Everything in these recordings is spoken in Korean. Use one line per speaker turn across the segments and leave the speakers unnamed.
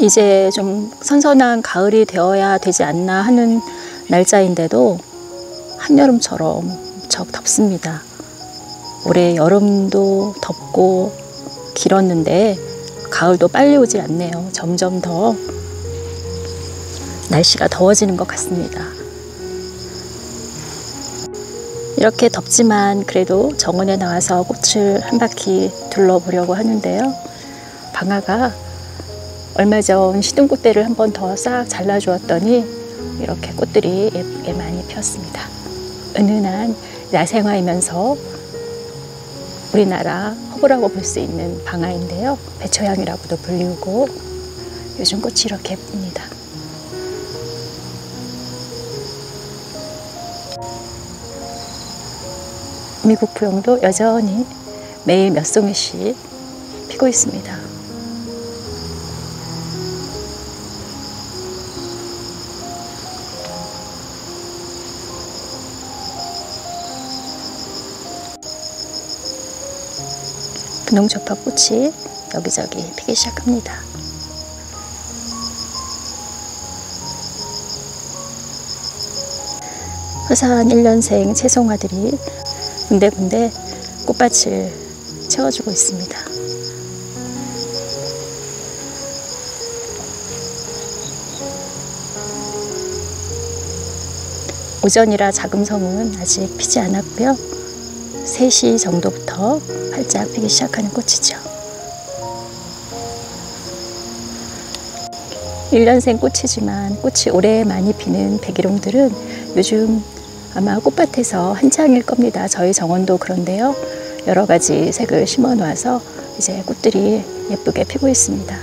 이제 좀 선선한 가을이 되어야 되지 않나 하는 날짜인데도 한여름처럼 무척 덥습니다. 올해 여름도 덥고 길었는데 가을도 빨리 오질 않네요. 점점 더 날씨가 더워지는 것 같습니다. 이렇게 덥지만 그래도 정원에 나와서 꽃을 한 바퀴 둘러보려고 하는데요. 방아가 얼마 전 시든 꽃대를 한 번 더 싹 잘라주었더니 이렇게 꽃들이 예쁘게 많이 피었습니다. 은은한 야생화이면서 우리나라 허브라고 볼 수 있는 방아인데요. 배초향이라고도 불리고 요즘 꽃이 이렇게 예쁩니다. 미국 부용도 여전히 매일 몇 송이씩 피고 있습니다. 분홍초파 꽃이 여기저기 피기 시작합니다. 화사한 1년생 채송화들이 군데군데 꽃밭을 채워주고 있습니다. 오전이라 자금성은 아직 피지 않았고요. 3시 정도부터 활짝 피기 시작하는 꽃이죠. 1년생 꽃이지만 꽃이 오래 많이 피는 백일홍들은 요즘 아마 꽃밭에서 한창일 겁니다. 저희 정원도 그런데요. 여러 가지 색을 심어 놓아서 이제 꽃들이 예쁘게 피고 있습니다.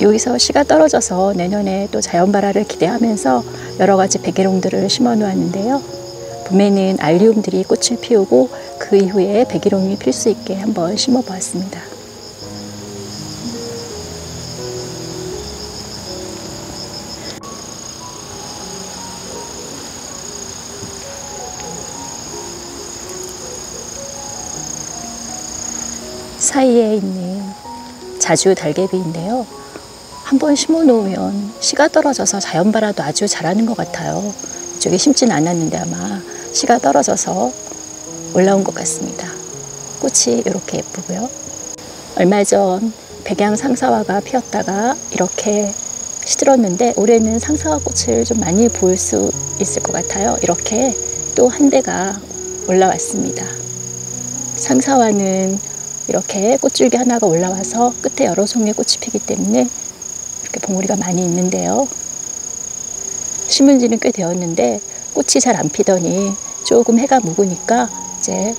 여기서 씨가 떨어져서 내년에 또 자연발화를 기대하면서 여러 가지 백일홍들을 심어 놓았는데요. 봄에는 알리움들이 꽃을 피우고 그 이후에 백일홍이 필 수 있게 한번 심어 보았습니다. 사이에 있는 자주 달개비인데요. 한번 심어 놓으면 씨가 떨어져서 자연발화도 아주 잘하는 것 같아요. 이쪽에 심진 않았는데 아마 씨가 떨어져서 올라온 것 같습니다. 꽃이 이렇게 예쁘고요. 얼마 전 백양 상사화가 피었다가 이렇게 시들었는데 올해는 상사화 꽃을 좀 많이 볼 수 있을 것 같아요. 이렇게 또 한 대가 올라왔습니다. 상사화는 이렇게 꽃줄기 하나가 올라와서 끝에 여러 송이의 꽃이 피기 때문에 이렇게 봉우리가 많이 있는데요. 심은 지는 꽤 되었는데 꽃이 잘 안 피더니 조금 해가 묵으니까 이제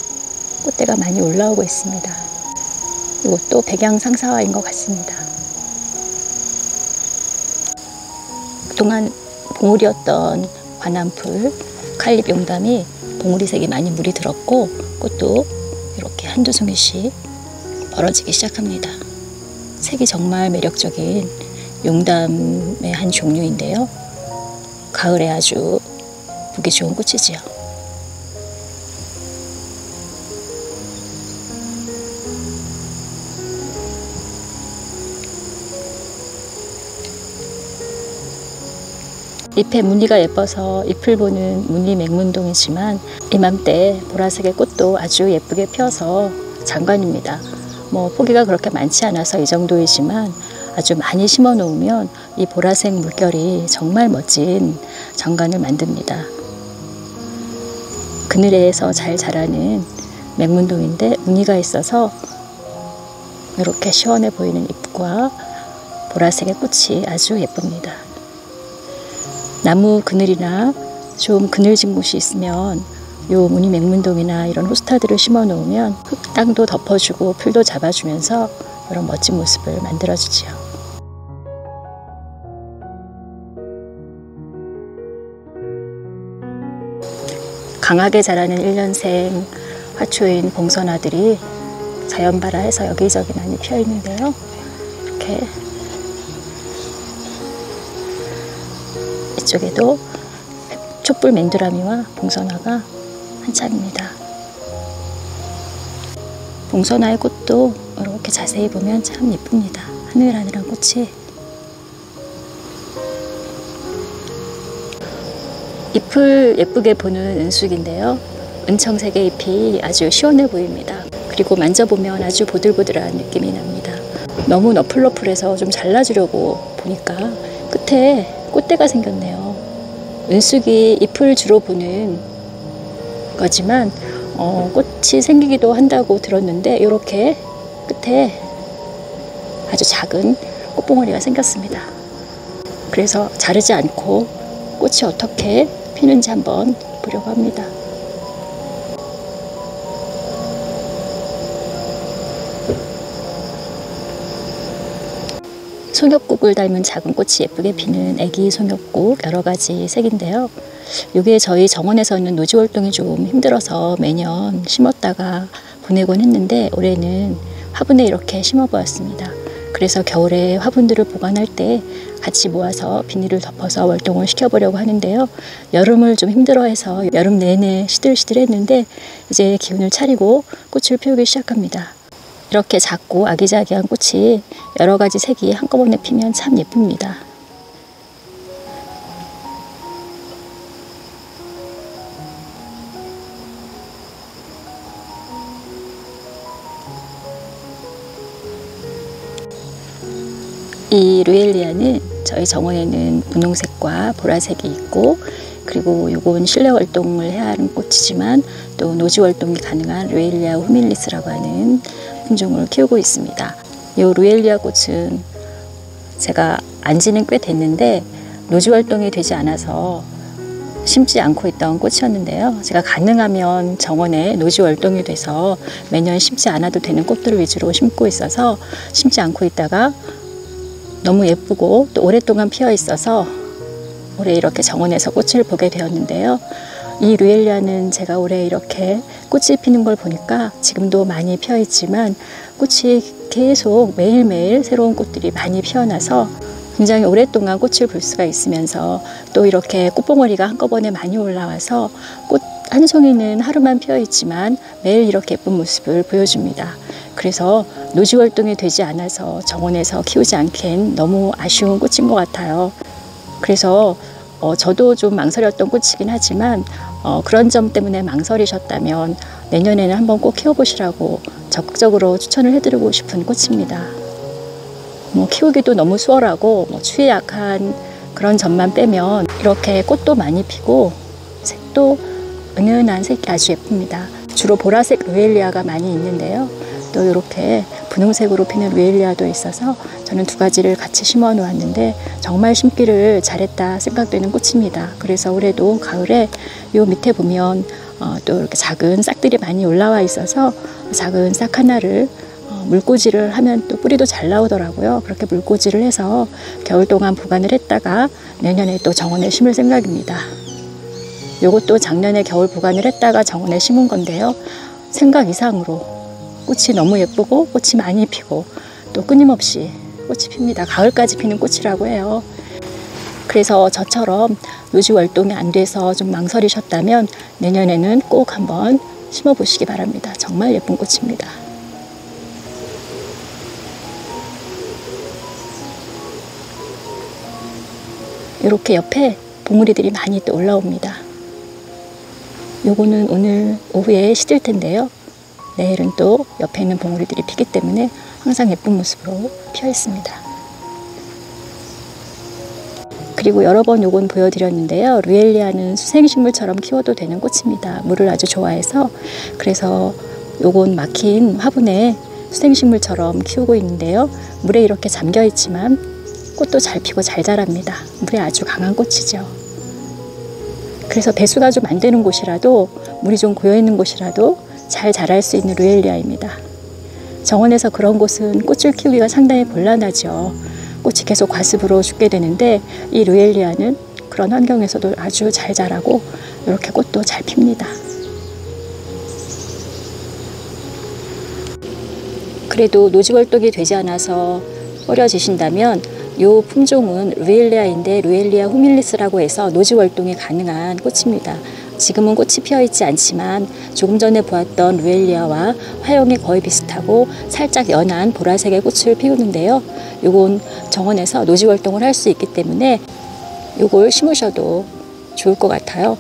꽃대가 많이 올라오고 있습니다. 이것도 백양 상사화인 것 같습니다. 그동안 봉우리였던 관암풀, 칼립 용담이 봉우리색이 많이 물이 들었고 꽃도 이렇게 한두 송이씩 벌어지기 시작합니다. 색이 정말 매력적인 용담의 한 종류인데요. 가을에 아주 보기 좋은 꽃이지요. 잎의 무늬가 예뻐서 잎을 보는 무늬 맹문동이지만 이맘때 보라색의 꽃도 아주 예쁘게 피어서 장관입니다. 뭐 포기가 그렇게 많지 않아서 이 정도이지만 아주 많이 심어 놓으면 이 보라색 물결이 정말 멋진 장관을 만듭니다. 그늘에서 잘 자라는 맹문동인데 무늬가 있어서 이렇게 시원해 보이는 잎과 보라색의 꽃이 아주 예쁩니다. 나무 그늘이나 좀 그늘진 곳이 있으면 요 무늬 맹문동이나 이런 호스타들을 심어 놓으면 땅도 덮어주고 풀도 잡아주면서 이런 멋진 모습을 만들어주지요. 강하게 자라는 1년생 화초인 봉선화들이 자연발화해서 여기저기 많이 피어 있는데요. 이렇게 이쪽에도 촛불 맨두라미와 봉선화가 한창입니다. 봉선화의 꽃도 이렇게 자세히 보면 참 예쁩니다. 하늘하늘한 꽃이 잎을 예쁘게 보는 은숙인데요. 은청색의 잎이 아주 시원해 보입니다. 그리고 만져보면 아주 보들보들한 느낌이 납니다. 너무 너플너플해서 좀 잘라주려고 보니까 끝에 꽃대가 생겼네요. 은숙이 잎을 주로 보는 거지만 어, 꽃이 생기기도 한다고 들었는데 이렇게 끝에 아주 작은 꽃봉오리가 생겼습니다. 그래서 자르지 않고 꽃이 어떻게 피는지 한번 보려고 합니다. 송엽국을 닮은 작은 꽃이 예쁘게 피는 애기 송엽국 여러 가지 색인데요. 이게 저희 정원에서는 노지 활동이 좀 힘들어서 매년 심었다가 보내곤 했는데 올해는 화분에 이렇게 심어 보았습니다. 그래서 겨울에 화분들을 보관할 때 같이 모아서 비닐을 덮어서 월동을 시켜보려고 하는데요. 여름을 좀 힘들어해서 여름 내내 시들시들했는데 이제 기운을 차리고 꽃을 피우기 시작합니다. 이렇게 작고 아기자기한 꽃이 여러 가지 색이 한꺼번에 피면 참 예쁩니다. 이 루엘리아는 저희 정원에는 분홍색과 보라색이 있고 그리고 요건 실내 활동을 해야 하는 꽃이지만 또 노지 활동이 가능한 루엘리아 후밀리스라고 하는 품종을 키우고 있습니다. 이 루엘리아 꽃은 제가 안지는 꽤 됐는데 노지 활동이 되지 않아서 심지 않고 있던 꽃이었는데요. 제가 가능하면 정원에 노지 활동이 돼서 매년 심지 않아도 되는 꽃들 을 위주로 심고 있어서 심지 않고 있다가 너무 예쁘고 또 오랫동안 피어 있어서 올해 이렇게 정원에서 꽃을 보게 되었는데요. 이 루엘리아는 제가 올해 이렇게 꽃이 피는 걸 보니까 지금도 많이 피어 있지만 꽃이 계속 매일매일 새로운 꽃들이 많이 피어나서 굉장히 오랫동안 꽃을 볼 수가 있으면서 또 이렇게 꽃봉오리가 한꺼번에 많이 올라와서 꽃 한 송이는 하루만 피어 있지만 매일 이렇게 예쁜 모습을 보여줍니다. 그래서 노지 활동이 되지 않아서 정원에서 키우지 않기엔 너무 아쉬운 꽃인 것 같아요. 그래서 어, 저도 좀 망설였던 꽃이긴 하지만 어, 그런 점 때문에 망설이셨다면 내년에는 한번 꼭 키워보시라고 적극적으로 추천을 해드리고 싶은 꽃입니다. 뭐 키우기도 너무 수월하고 뭐 추위 약한 그런 점만 빼면 이렇게 꽃도 많이 피고 색도 은은한 색이 아주 예쁩니다. 주로 보라색 루엘리아가 많이 있는데요. 또 이렇게 분홍색으로 피는 루엘리아도 있어서 저는 두 가지를 같이 심어 놓았는데 정말 심기를 잘했다 생각되는 꽃입니다. 그래서 올해도 가을에 요 밑에 보면 어, 또 이렇게 작은 싹들이 많이 올라와 있어서 작은 싹 하나를 어, 물꽂이를 하면 또 뿌리도 잘 나오더라고요. 그렇게 물꽂이를 해서 겨울 동안 보관을 했다가 내년에 또 정원에 심을 생각입니다. 요것도 작년에 겨울 보관을 했다가 정원에 심은 건데요. 생각 이상으로 꽃이 너무 예쁘고 꽃이 많이 피고 또 끊임없이 꽃이 핍니다. 가을까지 피는 꽃이라고 해요. 그래서 저처럼 노지 활동이 안 돼서 좀 망설이셨다면 내년에는 꼭 한번 심어 보시기 바랍니다. 정말 예쁜 꽃입니다. 이렇게 옆에 봉우리들이 많이 또 올라옵니다. 요거는 오늘 오후에 시들 텐데요. 내일은 또 옆에 있는 봉우리들이 피기 때문에 항상 예쁜 모습으로 피어 있습니다. 그리고 여러 번 요건 보여드렸는데요. 루엘리아는 수생식물처럼 키워도 되는 꽃입니다. 물을 아주 좋아해서 그래서 요건 막힌 화분에 수생식물처럼 키우고 있는데요. 물에 이렇게 잠겨 있지만 꽃도 잘 피고 잘 자랍니다. 물에 아주 강한 꽃이죠. 그래서 배수가 좀 안 되는 곳이라도 물이 좀 고여 있는 곳이라도 잘 자랄 수 있는 루엘리아입니다. 정원에서 그런 곳은 꽃을 키우기가 상당히 곤란하죠. 꽃이 계속 과습으로 죽게 되는데 이 루엘리아는 그런 환경에서도 아주 잘 자라고 이렇게 꽃도 잘 핍니다. 그래도 노지월동이 되지 않아서 꺼려지신다면 이 품종은 루엘리아인데 루엘리아 후밀리스라고 해서 노지월동이 가능한 꽃입니다. 지금은 꽃이 피어 있지 않지만 조금 전에 보았던 루엘리아와 화형이 거의 비슷하고 살짝 연한 보라색의 꽃을 피우는데요. 요건 정원에서 노지 활동을 할 수 있기 때문에 요걸 심으셔도 좋을 것 같아요.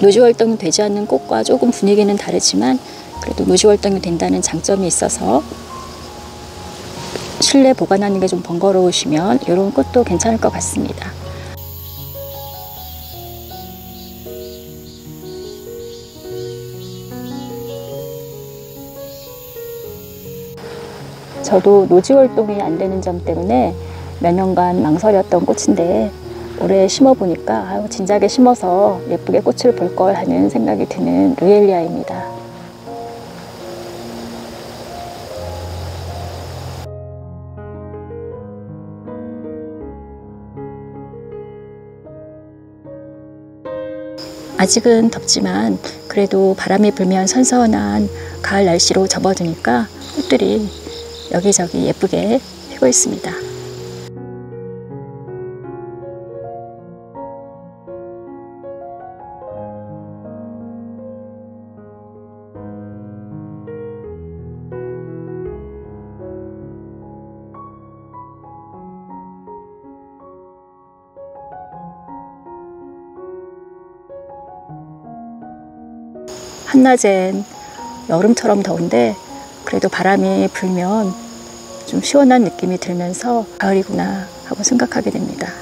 노지 활동이 되지 않는 꽃과 조금 분위기는 다르지만 그래도 노지 활동이 된다는 장점이 있어서 실내 보관하는 게 좀 번거로우시면 이런 꽃도 괜찮을 것 같습니다. 저도 노지 활동이 안 되는 점 때문에 몇 년간 망설였던 꽃인데 올해 심어보니까 진작에 심어서 예쁘게 꽃을 볼 걸 하는 생각이 드는 루엘리아입니다. 아직은 덥지만 그래도 바람이 불면 선선한 가을 날씨로 접어드니까 꽃들이 여기저기 예쁘게 피고 있습니다. 한낮엔 여름처럼 더운데 그래도 바람이 불면 좀 시원한 느낌이 들면서 가을이구나 하고 생각하게 됩니다.